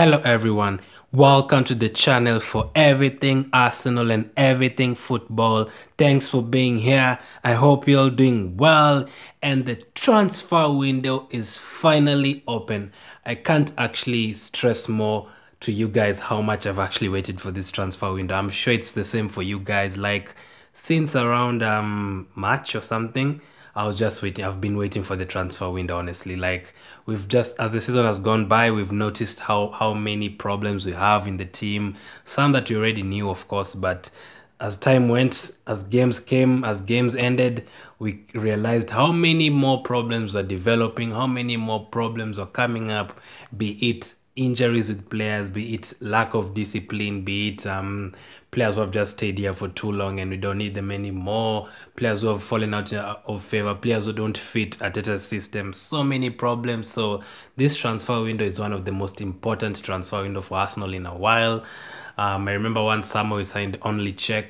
Hello everyone. Welcome to the channel for everything Arsenal and everything football. Thanks for being here. I hope you're all doing well and the transfer window is finally open. I can't actually stress more to you guys how much I've actually waited for this transfer window. I'm sure it's the same for you guys like since around um March or something. I was just waiting. I've been waiting for the transfer window, honestly. Like we've just as the season has gone by, we've noticed how how many problems we have in the team. Some that we already knew, of course, but as time went, as games came, as games ended, we realized how many more problems are developing, how many more problems are coming up, be it injuries with players, be it lack of discipline, be it um, players who have just stayed here for too long and we don't need them anymore, players who have fallen out of favor, players who don't fit Arteta's system, so many problems. So this transfer window is one of the most important transfer window for Arsenal in a while. Um, I remember one summer we signed only Cech.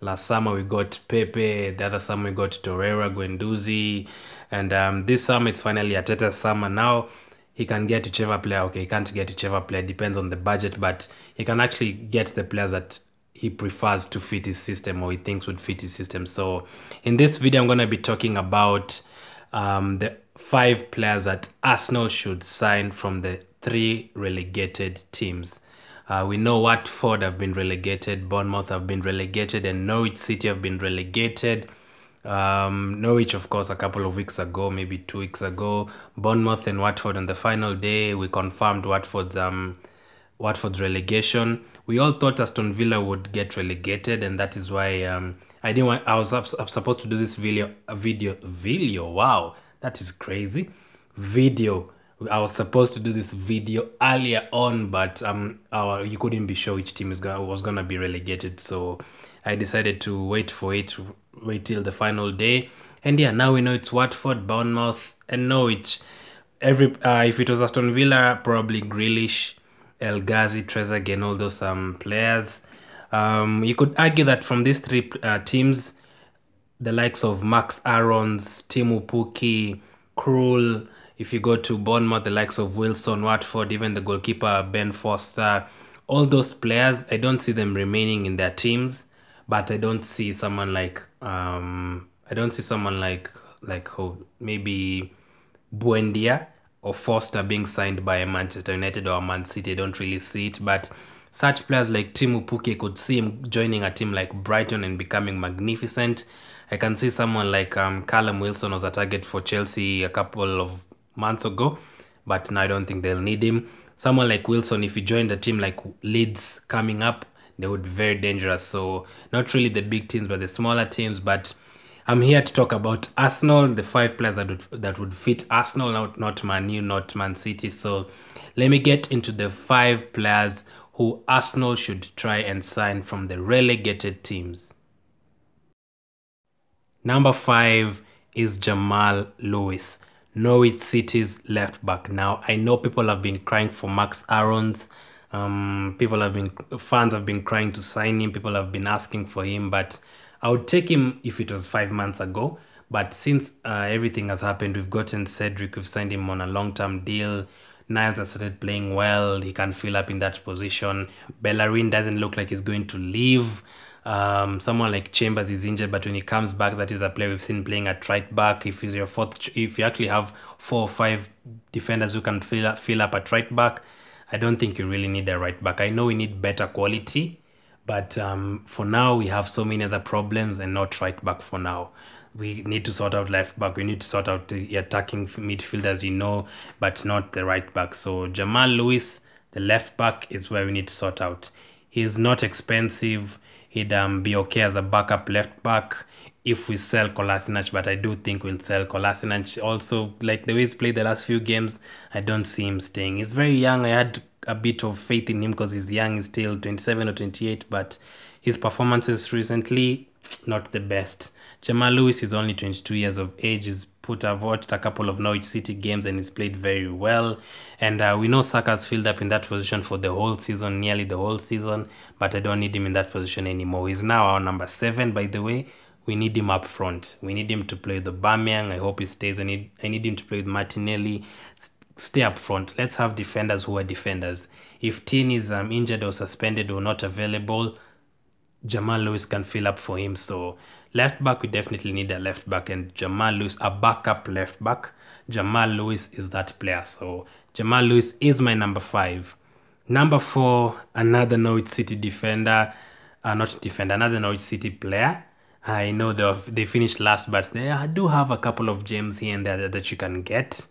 Last summer we got Pepe. The other summer we got Torreira, Guendouzi. And um, this summer it's finally Arteta's summer. Now he can get whichever player. Okay, he can't get whichever player. Depends on the budget, but he can actually get the players that he prefers to fit his system or he thinks would fit his system. So in this video, I'm going to be talking about um, the five players that Arsenal should sign from the three relegated teams. Uh, we know Watford have been relegated, Bournemouth have been relegated, and Norwich City have been relegated. Um, Norwich, of course, a couple of weeks ago, maybe two weeks ago. Bournemouth and Watford on the final day, we confirmed Watford's um, Watford's relegation. We all thought Aston Villa would get relegated, and that is why um, I didn't want. I was up, up supposed to do this video, video, video. Wow, that is crazy. Video. I was supposed to do this video earlier on, but um, our you couldn't be sure which team is gonna was gonna be relegated, so I decided to wait for it, wait till the final day, and yeah, now we know it's Watford, Bournemouth, and Norwich. Every uh, if it was Aston Villa, probably Grealish, El Ghazi, Trezeguet, all those um players. Um, you could argue that from these three uh, teams, the likes of Max Aarons, Teemu Pukki, Krul. If you go to Bournemouth, the likes of Wilson, Watford, even the goalkeeper Ben Foster, all those players, I don't see them remaining in their teams. But I don't see someone like um, I don't see someone like like who maybe Buendia or Foster being signed by Manchester United or Man City. I don't really see it, but such players like Teemu Pukki could see him joining a team like Brighton and becoming magnificent. I can see someone like um, Callum Wilson was a target for Chelsea a couple of months ago, but now I don't think they'll need him. Someone like Wilson, if he joined a team like Leeds coming up, they would be very dangerous. So not really the big teams, but the smaller teams. But I'm here to talk about Arsenal, the five players that would that would fit Arsenal, not not Man U, not Man City. So let me get into the five players who Arsenal should try and sign from the relegated teams. Number five is Jamal Lewis, Norwich City's left back. Now I know people have been crying for Max Aarons. Um, people have been fans have been crying to sign him. People have been asking for him, but I would take him if it was five months ago. But since uh, everything has happened, we've gotten Cedric, we've signed him on a long-term deal. Niles has started playing well. He can fill up in that position. Bellerin doesn't look like he's going to leave. Um, someone like Chambers is injured, but when he comes back, that is a player we've seen playing at right back. If he's your fourth, if you actually have four or five defenders who can fill up, fill up at right back, I don't think you really need a right back. I know we need better quality, but um, for now we have so many other problems and not right back for now. We need to sort out left back. We need to sort out the attacking midfielders, you know, but not the right back. So Jamal Lewis, the left back, is where we need to sort out. He's not expensive. He'd um, be okay as a backup left back if we sell Kolasinac, but I do think we'll sell Kolasinac. Also, like the way he's played the last few games, I don't see him staying. He's very young. I had a bit of faith in him because he's young. He's still 27 or 28, but his performances recently, not the best. Jamal Lewis is only 22 years of age. He's put I've watched a couple of Norwich City games and he's played very well. And uh, we know Saka's filled up in that position for the whole season, nearly the whole season, but I don't need him in that position anymore. He's now our number seven, by the way we need him up front. We need him to play the Aubameyang. I hope he stays. I need I need him to play with Martinelli. Stay up front. Let's have defenders who are defenders. If Tin is um, injured or suspended or not available, Jamal Lewis can fill up for him. So left back, we definitely need a left back and Jamal Lewis, a backup left back. Jamal Lewis is that player. So Jamal Lewis is my number five. Number four, another Norwich City defender, uh, not defender, another Norwich City player. I know they they finished last, but they do have a couple of gems here and there that you can get.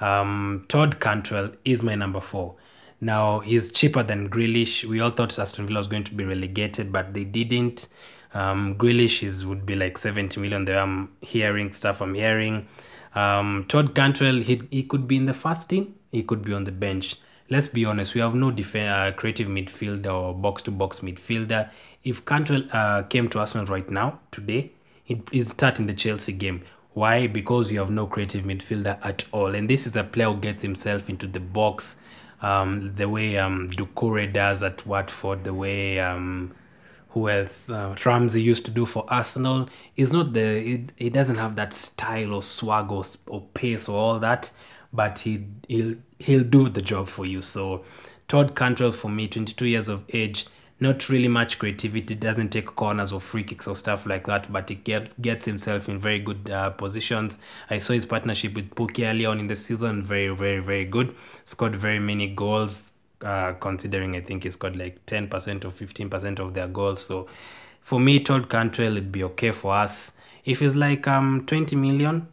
Um, Todd Cantwell is my number four. Now he's cheaper than Grealish. We all thought Aston Villa was going to be relegated, but they didn't. Um, Grealish is would be like 70 million. There I'm hearing stuff. I'm hearing. Um, Todd Cantwell, he, he could be in the first team. He could be on the bench. Let's be honest. We have no def- uh, creative midfielder or box to box midfielder. If Cantwell uh, came to Arsenal right now, today, he's starting the Chelsea game. Why? Because you have no creative midfielder at all. And this is a player who gets himself into the box um, the way um, Doucouré does at Watford, the way um, who else uh, Ramsey used to do for Arsenal is not the it doesn't have that style or swag or, or pace or all that, but he he'll he'll do the job for you. So Todd Cantwell for me, 22 years of age, not really much creativity, doesn't take corners or free kicks or stuff like that, but he gets, gets himself in very good uh, positions. I saw his partnership with Pukki early on in the season, very, very, very good. Scored very many goals, uh, considering I think he's got like 10% or 15% of their goals. So for me, Todd Cantwell it'd be okay for us. If he's like um 20 million,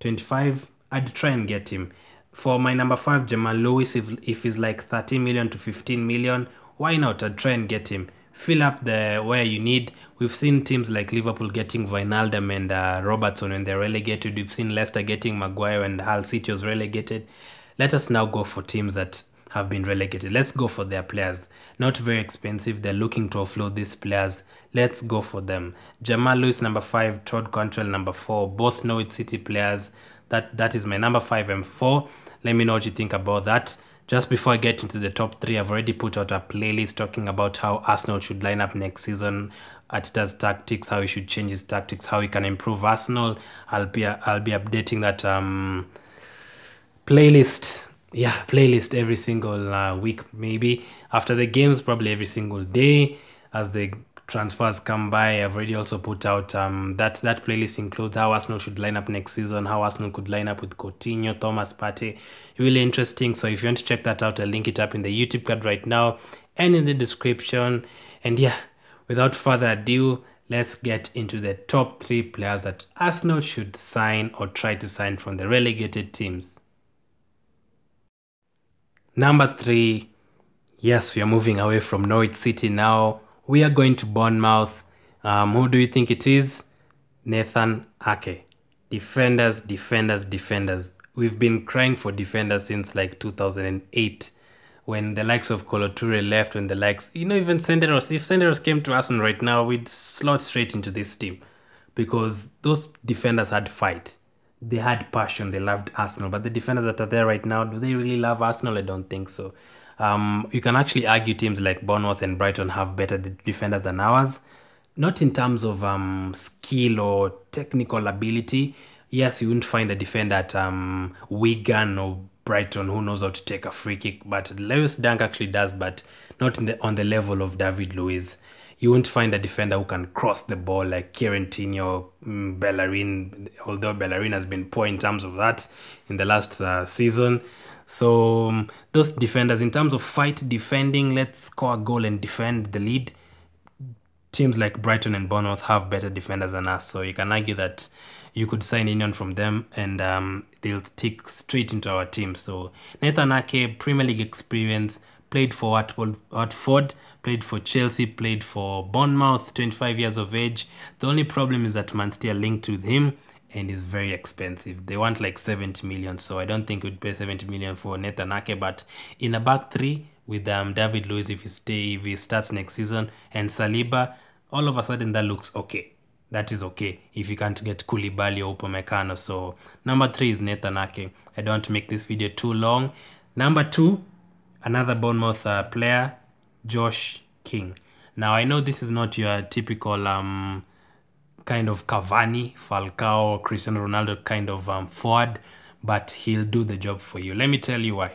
25, I'd try and get him. For my number five, Jamal Lewis, if, if he's like 13 million to 15 million, why not I'd try and get him? Fill up the where you need. We've seen teams like Liverpool getting Wijnaldum and uh, Robertson when they're relegated. We've seen Leicester getting Maguire and Hull City was relegated. Let us now go for teams that have been relegated. Let's go for their players. Not very expensive. They're looking to offload these players. Let's go for them. Jamal Lewis, number five. Todd Cantwell, number four. Both know Norwich City players. That That is my number five and four. Let me know what you think about that. Just before I get into the top three, I've already put out a playlist talking about how Arsenal should line up next season. Arteta's tactics, how he should change his tactics, how he can improve Arsenal. I'll be I'll be updating that um, playlist. Yeah, playlist every single uh, week, maybe after the games, probably every single day as the transfers come by. I've already also put out um, that that playlist includes how Arsenal should line up next season, how Arsenal could line up with Coutinho, Thomas Partey. Really interesting. So if you want to check that out, I'll link it up in the YouTube card right now and in the description. And yeah, without further ado, let's get into the top three players that Arsenal should sign or try to sign from the relegated teams. Number three, yes, we are moving away from Norwich City now we are going to Bournemouth. Um, who do you think it is? Nathan Ake. Defenders, defenders, defenders. We've been crying for defenders since like 2008 when the likes of Kolo Toure left, when the likes, you know, even Senderos, if Senderos came to Arsenal right now, we'd slot straight into this team because those defenders had fight. They had passion. They loved Arsenal. But the defenders that are there right now, do they really love Arsenal? I don't think so. Um, you can actually argue teams like Bournemouth and Brighton have better defenders than ours. Not in terms of um, skill or technical ability. Yes, you wouldn't find a defender at um, Wigan or Brighton who knows how to take a free kick, but Lewis Dunk actually does, but not the, on the level of David Luiz. You won't find a defender who can cross the ball like or um, Bellerin, although Bellerin has been poor in terms of that in the last uh, season. So um, those defenders, in terms of fight defending, let's score a goal and defend the lead. Teams like Brighton and Bournemouth have better defenders than us, so you can argue that you could sign Union from them and um, they'll stick straight into our team. So Nathan Ake, Premier League experience, played for Watford, played for Chelsea, played for Bournemouth, 25 years of age. The only problem is that Man City are linked with him and is very expensive. They want like 70 million, so I don't think we'd pay 70 million for Nathan Ake. But in a back three with um, David Luiz, if he stay, if he starts next season, and Saliba, all of a sudden that looks okay. That is okay if you can't get Koulibaly or Upamecano. So number three is Nathan Ake. I don't make this video too long. Number two, another Bournemouth uh, player, Josh King. Now I know this is not your typical um kind of Cavani, Falcao, Cristiano Ronaldo kind of um, forward, but he'll do the job for you. Let me tell you why.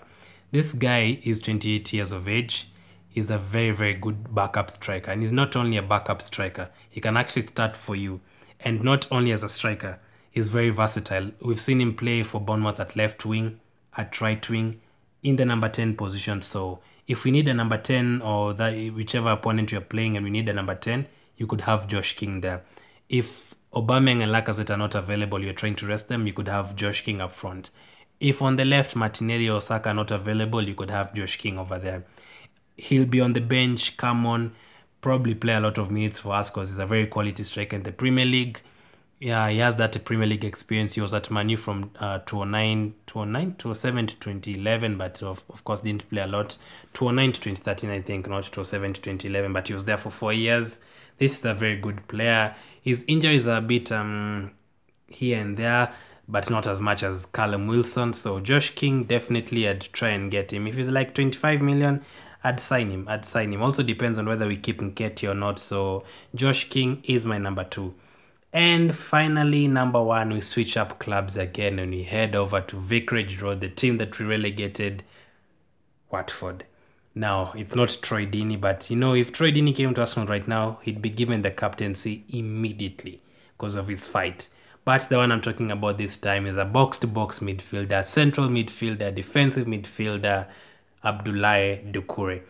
This guy is 28 years of age. He's a very, very good backup striker. And he's not only a backup striker, he can actually start for you. And not only as a striker, he's very versatile. We've seen him play for Bournemouth at left wing, at right wing, in the number 10 position. So if we need a number 10 or that whichever opponent you're playing and we need a number 10, you could have Josh King there. If Aubameyang and Lacazette are not available, you're trying to rest them, you could have Josh King up front. If on the left Martinelli or Saka are not available, you could have Josh King over there. He'll be on the bench, come on, probably play a lot of minutes for us because he's a very quality striker in the Premier League. Yeah, he has that Premier League experience. He was at Manu from uh, 2009, 2009, 2007 to 2011, but of, of course didn't play a lot. 2009 to 2013, I think, not 2007 to 2011, but he was there for four years. This is a very good player. His injuries are a bit um, here and there, but not as much as Callum Wilson. So Josh King definitely I'd try and get him. If he's like 25 million, I'd sign him. I'd sign him. Also depends on whether we keep Nketiah or not. So Josh King is my number two. And finally, number one, we switch up clubs again and we head over to Vicarage Road, the team that we relegated Watford. Now, it's not Troy Deeney, but you know, if Troy Deeney came to Arsenal right now, he'd be given the captaincy immediately because of his fight. But the one I'm talking about this time is a box to box midfielder, central midfielder, defensive midfielder, Abdoulaye Doucouré.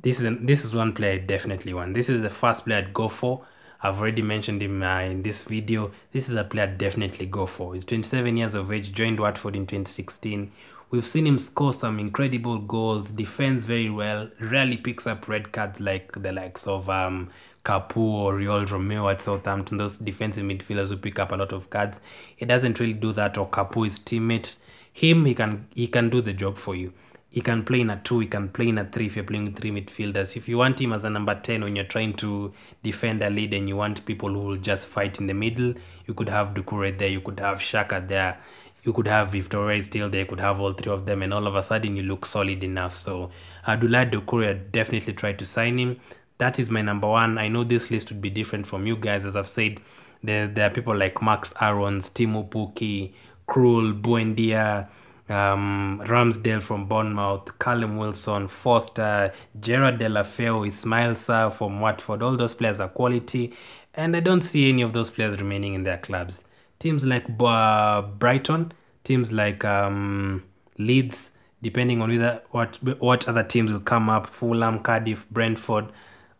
This is an, this is one player I definitely want. This is the first player I'd go for. I've already mentioned him uh, in this video. This is a player I'd definitely go for. He's 27 years of age, joined Watford in 2016. We've seen him score some incredible goals, defends very well, rarely picks up red cards like the likes of um, Capoue or Oriol Romeu at Southampton, those defensive midfielders who pick up a lot of cards. He doesn't really do that, or Capoue, his teammate. Him, he can he can do the job for you. He can play in a two, he can play in a three if you're playing with three midfielders. If you want him as a number 10 when you're trying to defend a lead and you want people who will just fight in the middle, you could have Doucouré there, you could have Xhaka there, you could have if still there, you could have all three of them, and all of a sudden you look solid enough. So Abdoulaye Doucouré definitely try to sign him that is my number one. I know this list would be different from you guys, as I've said. There, there are people like Max Aarons, Teemu Pukki, Krul, Buendia, um, Ramsdale from Bournemouth, Callum Wilson, Foster, Gerard Deulofeu, Ismail Sarr from Watford. All those players are quality, and I don't see any of those players remaining in their clubs. Teams like uh, Brighton, teams like um, Leeds, depending on whether what what other teams will come up, Fulham, Cardiff, Brentford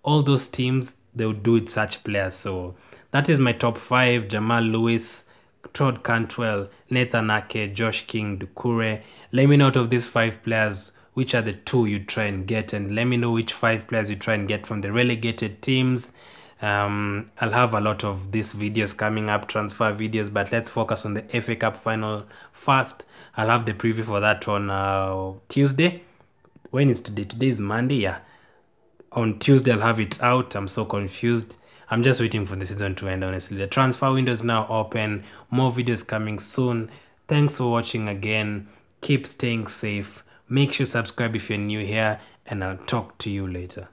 all those teams they would do with such players. So that is my top five: Jamal Lewis, Todd Cantwell, Nathan Ake, Josh King, Doucouré. Let me know out of these five players which are the two you try and get, and let me know which five players you try and get from the relegated teams. Um, I'll have a lot of these videos coming up, transfer videos, but let's focus on the FA Cup final first. I'll have the preview for that on uh, Tuesday. When is today? Today is Monday, yeah on Tuesday I'll have it out. I'm so confused. I'm just waiting for the season to end, honestly. The transfer window is now open. More videos coming soon. Thanks for watching again. Keep staying safe. Make sure subscribe if you're new here, and I'll talk to you later.